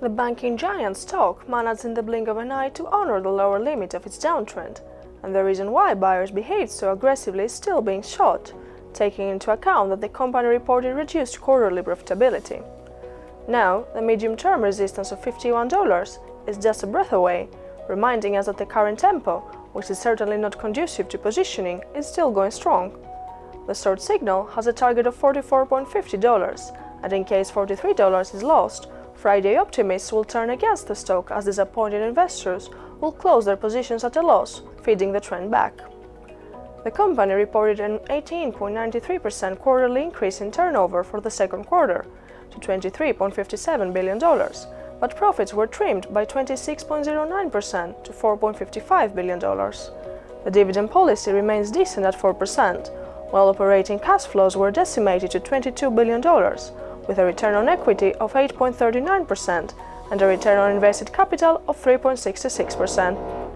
The banking giant stock managed in the blink of an eye to honor the lower limit of its downtrend, and the reason why buyers behaved so aggressively is still being shot, taking into account that the company reported reduced quarterly profitability. Now, the medium term resistance of $51 is just a breath away, reminding us that the current tempo, which is certainly not conducive to positioning, is still going strong. The short signal has a target of $44.50, and in case $43 is lost, Friday optimists will turn against the stock as disappointed investors will close their positions at a loss, feeding the trend back. The company reported an 18.93% quarterly increase in turnover for the second quarter to $23.57 billion, but profits were trimmed by 26.09% to $4.55 billion. The dividend policy remains decent at 4%, while operating cash flows were decimated to $22 billion, with a return on equity of 8.39% and a return on invested capital of 3.66%.